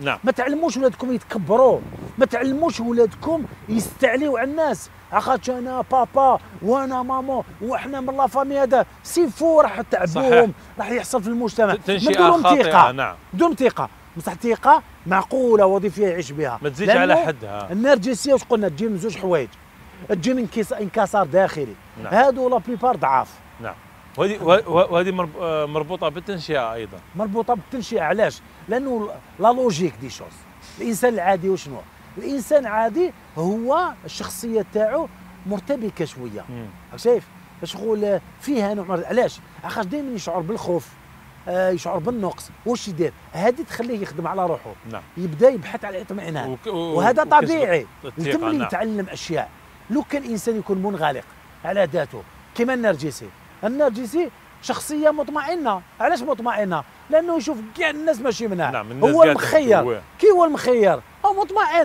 نعم. ما تعلموش ولادكم يتكبروا. ما تعلموش ولادكم يستعليوا على الناس. اخاطش أنا؟ بابا وأنا ماما وحنا من لا فامي هذا. سيفو راح تعبوهم. راح يحصل في المجتمع. تنشئة بدون خاطئة ثقة. نعم. بدون ثقة. بصح ثقة معقولة وظيفيه يعيش بها. ما تزيدش على حدها. النرجسية واش قلنا؟ تجي من زوج حوايج. تجي من انكسار داخلي. نعم. هادو لا بليبار ضعاف. نعم. وهذه وهذه آه، مربوطة بالتنشئة أيضا. مربوطة بالتنشئة علاش؟ لأنه la logique des choses. الإنسان العادي وشنو الإنسان العادي هو الشخصية تاعو مرتبكة شوية. شايف باش نقول فيها نوع من علاش؟ اخاش دائما يشعر بالخوف آه يشعر بالنقص. واش يدير؟ هذه تخليه يخدم على روحه نعم. يبدأ يبحث على الاطمئنان. وك- وهذا وكسب طبيعي. يتم نعم. يتعلم أشياء. لو كان الانسان يكون منغلق على ذاته كما النرجسي النرجسي شخصية مطمئنة. علاش مطمئنة؟ لأنه يشوف كاع الناس ماشي منها. نعم الناس هو المخير. كي هو المخير؟ هو مطمئن.